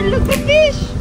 Look at this!